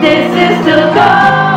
This is the go.